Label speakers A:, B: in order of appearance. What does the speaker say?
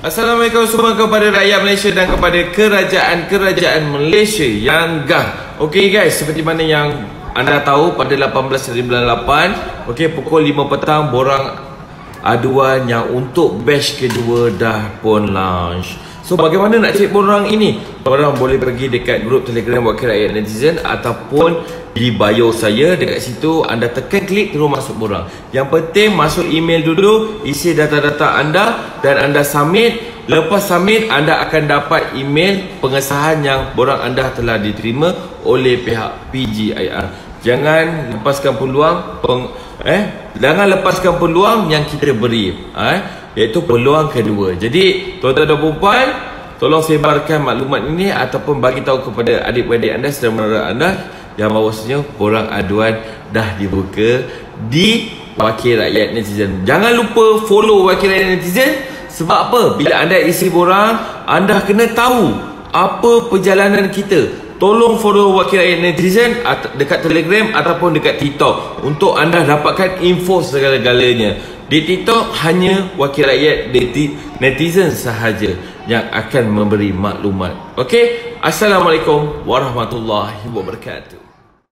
A: Assalamualaikum semua kepada rakyat Malaysia dan kepada kerajaan-kerajaan Malaysia yang gah. Okey guys, seperti mana yang anda tahu pada 1898, okey pukul 5 petang borang aduan yang untuk batch kedua dah pun launch. So bagaimana nak cek borang ini? Borang boleh pergi dekat grup Telegram Wakil Rakyat Netizen ataupun di bio saya dekat situ anda tekan klik terus masuk borang. Yang penting masuk email dulu, isi data-data anda dan anda submit. Lepas submit anda akan dapat email pengesahan yang borang anda telah diterima oleh pihak PGIR. Jangan lepaskan peluang peng, eh jangan lepaskan peluang yang kita beri. Eh iaitu peluang kedua. Jadi, tuan-tuan dan puan tolong sebarkan maklumat ini ataupun bagi tahu kepada adik-beradik anda sedang menara anda yang bahawasanya borang aduan dah dibuka di Wakil Rakyat Netizen. Jangan lupa follow Wakil Rakyat Netizen sebab apa? Bila anda isi borang, anda kena tahu apa perjalanan kita. Tolong follow Wakil Rakyat Netizen dekat Telegram ataupun dekat TikTok untuk anda dapatkan info segala-galanya. Di TikTok hanya wakil rakyat netizen sahaja yang akan memberi maklumat. Okey? Assalamualaikum warahmatullahi wabarakatuh.